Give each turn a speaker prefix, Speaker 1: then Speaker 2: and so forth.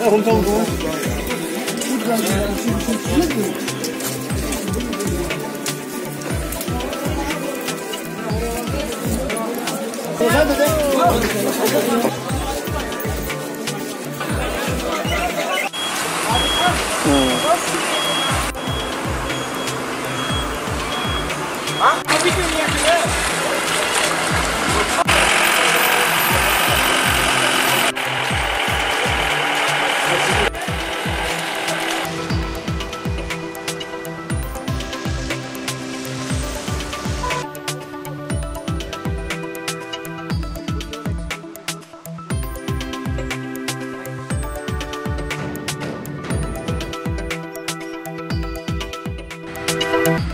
Speaker 1: 야, 검사하아 사도 아? 커피 때문이 Thank you.